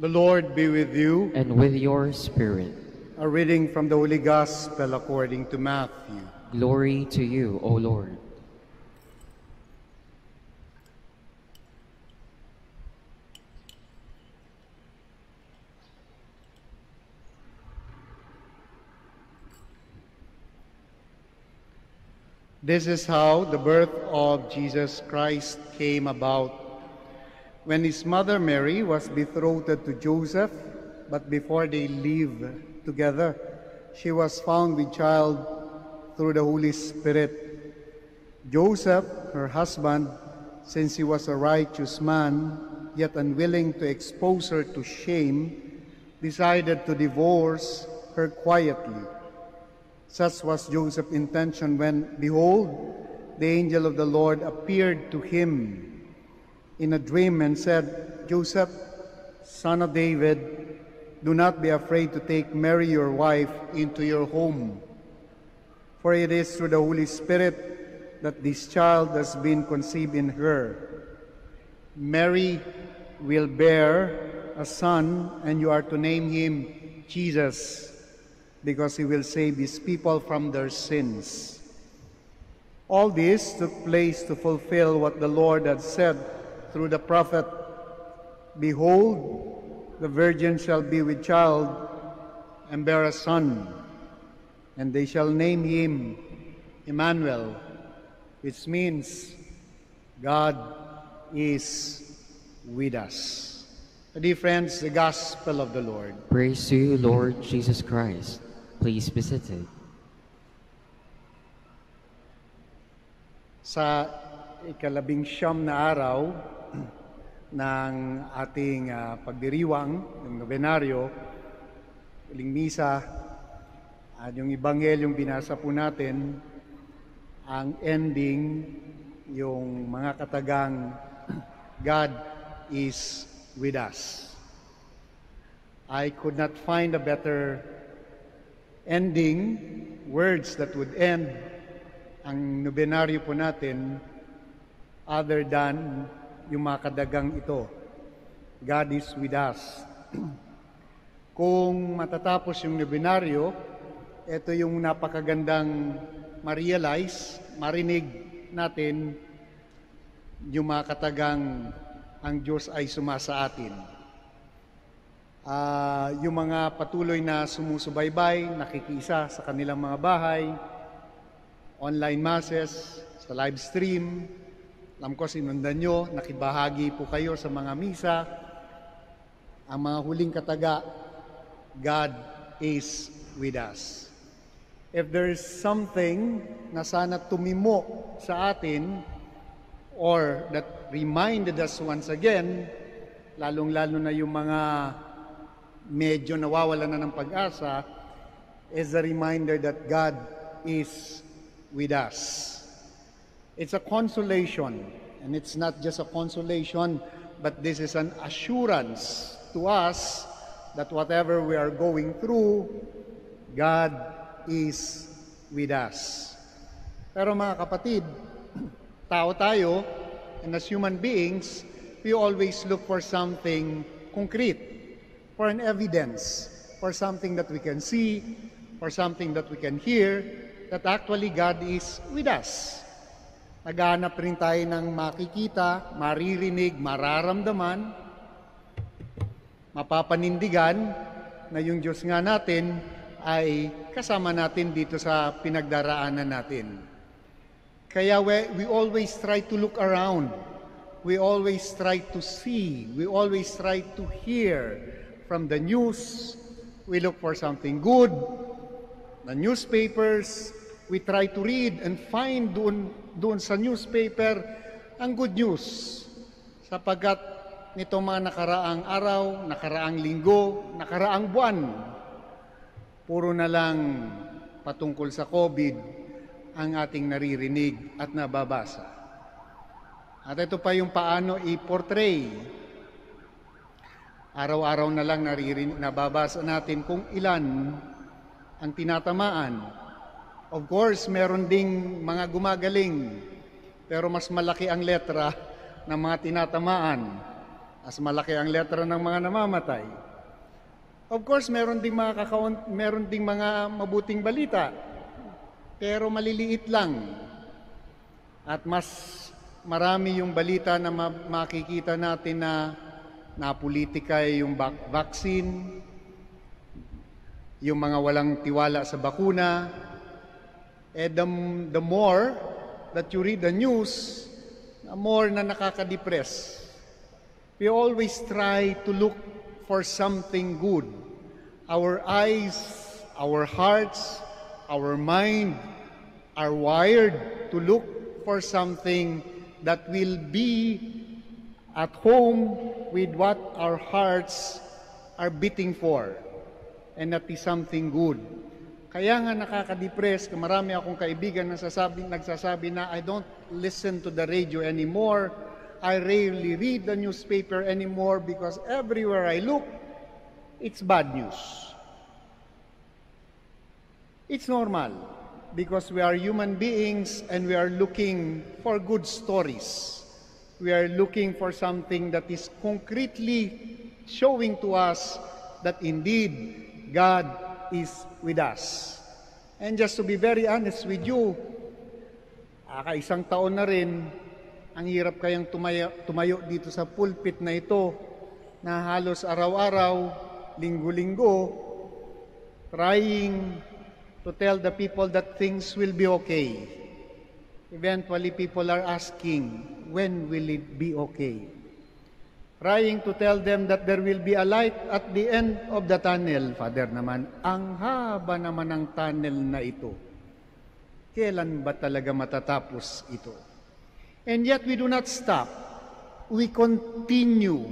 The Lord be with you. and with your spirit. A reading from the Holy Gospel according to Matthew. Glory to you, O Lord. This is how the birth of Jesus Christ came about. When his mother Mary was betrothed to Joseph, but before they lived together, she was found with child through the Holy Spirit. Joseph, her husband, since he was a righteous man, yet unwilling to expose her to shame, decided to divorce her quietly. Such was Joseph's intention when, behold, the angel of the Lord appeared to him in a dream and said, Joseph, son of David, do not be afraid to take Mary your wife into your home. For it is through the Holy Spirit that this child has been conceived in her. Mary will bear a son, and you are to name him Jesus because he will save his people from their sins. All this took place to fulfill what the Lord had said through the prophet Behold, the virgin shall be with child and bear a son, and they shall name him Emmanuel, which means God is with us. Dear friends, the gospel of the Lord. Praise to you, Lord Jesus Christ. Please be seated. Sa ikalabing siyam na araw ng ating ah, pagdiriwang, ng nobenaryo, uling misa, at yung ibanghelyong binasa po natin, ang ending, yung mga katagang, God is with us. I could not find a better ending, words that would end ang nobenaryo po natin other than yung mga kadagang ito. God is with us. Kung matatapos yung nobenaryo, ito yung napakagandang ma-realize, marinig natin yung mga katagang ang Diyos ay sumasa atin. Ah, yung mga patuloy na sumusubaybay, nakikisa sa kanilang mga bahay, online masses, sa live stream. Alam ko sinundan nyo, nakibahagi po kayo sa mga misa. Ang mga huling kataga, God is with us. If there is something na sana tumimo sa atin or that reminded us once again, lalong-lalo na yung mga medyo nawawala na ng pag-asa, is a reminder that God is with us. It's a consolation, and it's not just a consolation, but this is an assurance to us that whatever we are going through, God is with us. Pero mga kapatid, tao tayo, and as human beings, we always look for something concrete, for an evidence, for something that we can see, for something that we can hear, that actually God is with us. Naghahanap rin tayo ng makikita, maririnig, mararamdaman, mapapanindigan na yung Diyos nga natin ay kasama natin dito sa pinagdaraanan natin. Kaya we, we always try to look around. We always try to see. We always try to hear from the news. We look for something good. The newspapers, we try to read and find doon, doon sa newspaper ang good news. Sapagkat nito mga nakaraang araw, nakaraang linggo, nakaraang buwan, puro na lang patungkol sa COVID ang ating naririnig at nababasa. At ito pa yung paano i-portray. Araw-araw na lang naririnig, nababasa natin kung ilan ang tinatamaan. Of course, meron ding mga gumagaling, pero mas malaki ang letra ng mga tinatamaan. Mas malaki ang letra ng mga namamatay. Of course, meron ding mga kakaon, meron ding mga mabuting balita. Pero maliliit lang. At mas marami yung balita na ma- makikita natin na napolitika yung vaccine, yung mga walang tiwala sa bakuna. Eh, the, the more that you read the news, the more na nakaka-depress. We always try to look for something good. Our eyes, our hearts, our mind are wired to look for something that will be at home with what our hearts are beating for. And that is something good. Kaya nga nakaka-depress, marami akong kaibigan na sasabi, nagsasabi na I don't listen to the radio anymore. I rarely read the newspaper anymore because everywhere I look, it's bad news. It's normal because we are human beings and we are looking for good stories. We are looking for something that is concretely showing to us that indeed God is with us. And just to be very honest with you, isang taon na rin, ang hirap kayang tumayo, tumayo dito sa pulpit na ito na halos araw-araw, linggo-linggo, trying to tell the people that things will be okay. Eventually, people are asking, when will it be okay? Trying to tell them that there will be a light at the end of the tunnel. Father naman, ang haba naman ng tunnel na ito. Kailan ba talaga matatapos ito? And yet we do not stop. We continue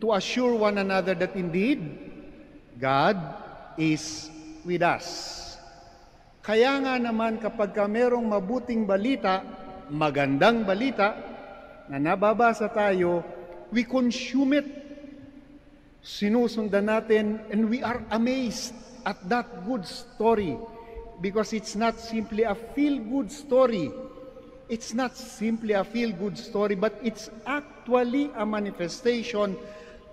to assure one another that indeed, God is with us. Kaya nga naman kapag ka merong mabuting balita, magandang balita, na nababasa tayo, we consume it. Sinusundan natin and we are amazed at that good story because it's not simply a feel-good story. It's not simply a feel-good story, but it's actually a manifestation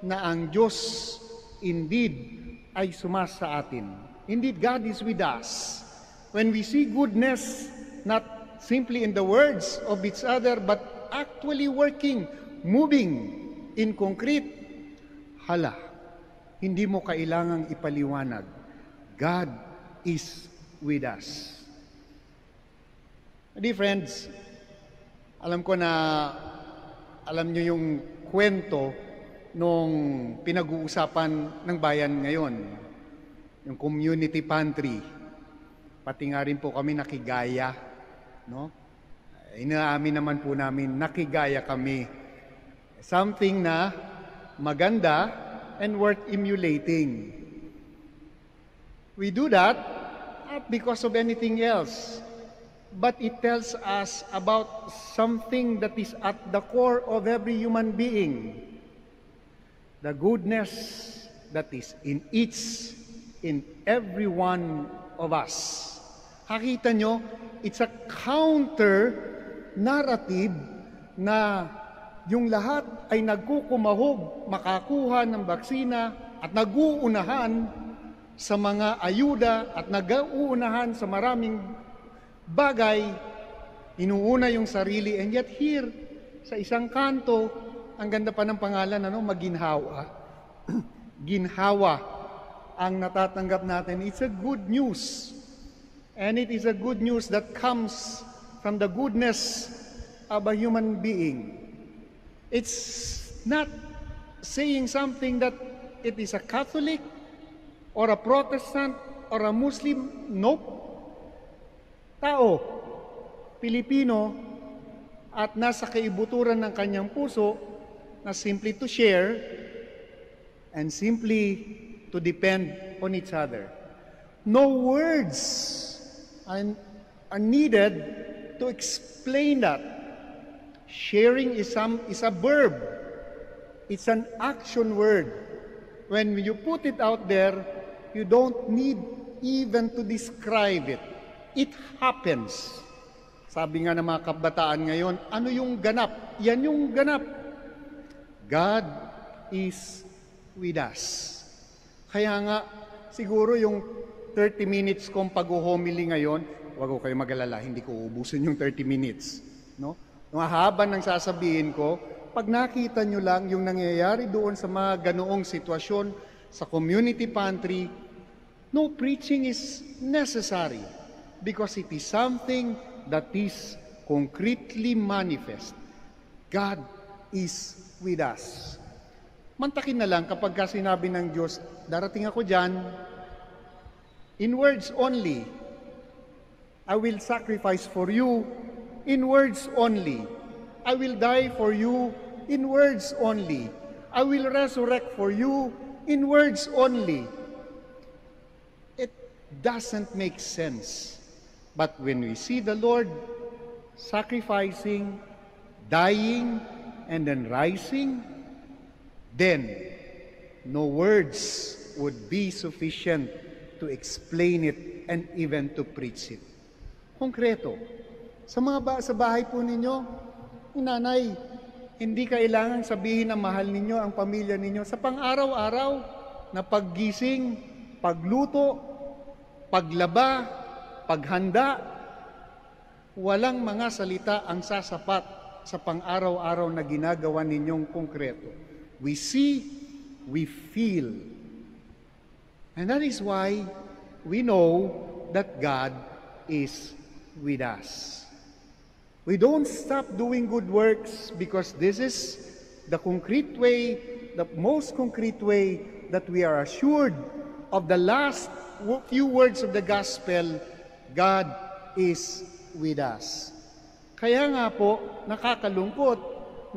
na ang Diyos indeed ay sumasa atin. Indeed, God is with us. When we see goodness, not simply in the words of each other, but actually working, moving in concrete, hala, hindi mo kailangang ipaliwanag. God is with us. Dear friends, alam ko na alam nyo yung kwento nung pinag-uusapan ng bayan ngayon, yung community pantry. Pati nga rin po kami nakigaya, no? Inaamin naman po namin, nakigaya kami. Something na maganda and worth emulating. We do that not because of anything else, but it tells us about something that is at the core of every human being. The goodness that is in each, in every one of us. Hakita nyo, it's a counter narrative na yung lahat ay nagkukumahog makakuha ng baksina at naguunahan sa mga ayuda at nag-uunahan sa maraming bagay, inuuna yung sarili. And yet here, sa isang kanto, ang ganda pa ng pangalan, ano, maginhawa. Ginhawa ang natatanggap natin. It's a good news. And it is a good news that comes from the goodness of a human being. It's not saying something that it is a Catholic or a Protestant or a Muslim. Nope. Tao, Pilipino, at nasa kaibuturan ng kanyang puso na simply to share and simply to depend on each other. No words are, needed to explain that. Sharing is, some, is a verb. It's an action word. When you put it out there, you don't need even to describe it. It happens. Sabi nga ng mga kabataan ngayon, ano yung ganap? Yan yung ganap. God is with us. Kaya nga, siguro yung 30 minutes kong pag-homily ngayon, wag ko kayo mag-alala, hindi ko ubusin yung 30 minutes. No? Yung haba ng sasabihin ko, pag nakita nyo lang yung nangyayari doon sa mga ganoong sitwasyon sa community pantry, no preaching is necessary because it is something that is concretely manifest. God is with us. Mantakin na lang kapag ka sinabi ng Diyos, darating ako dyan, in words only, I will sacrifice for you in words only. I will die for you in words only. I will resurrect for you in words only. It doesn't make sense. But when we see the Lord sacrificing, dying, and then rising, then no words would be sufficient to explain it and even to preach it. Konkreto, sa mga ba sa bahay po ninyo, nanay, hindi kailangan sabihin na mahal ninyo ang pamilya ninyo sa pang-araw-araw na paggising, pagluto, paglaba, paghanda, walang mga salita ang sasapat sa pang-araw-araw na ginagawa ninyong konkreto. We see, we feel. And that is why we know that God is with us. We don't stop doing good works because this is the concrete way, the most concrete way that we are assured of the last few words of the gospel God is with us. Kaya nga po, nakakalungkot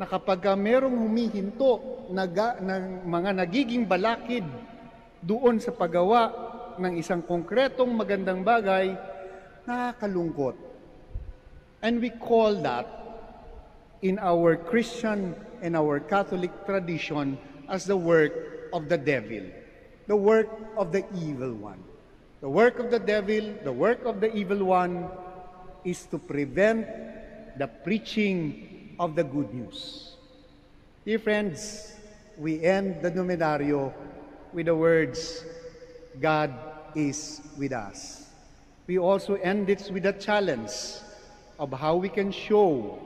na kapag ka merong humihinto na ga- ng mga nagiging balakid doon sa paggawa ng isang konkretong magandang bagay, nakakalungkot. And we call that in our Christian and our Catholic tradition as the work of the devil, the work of the evil one. The work of the devil, the work of the evil one is to prevent the preaching of the good news. Dear friends, we end the nomenario with the words, God is with us. We also end it with a challenge of how we can show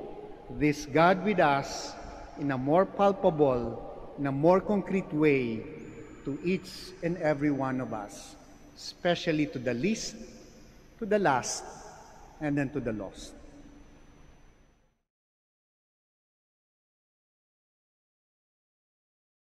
this God with us in a more palpable, in a more concrete way to each and every one of us, especially to the least, to the last, and then to the lost.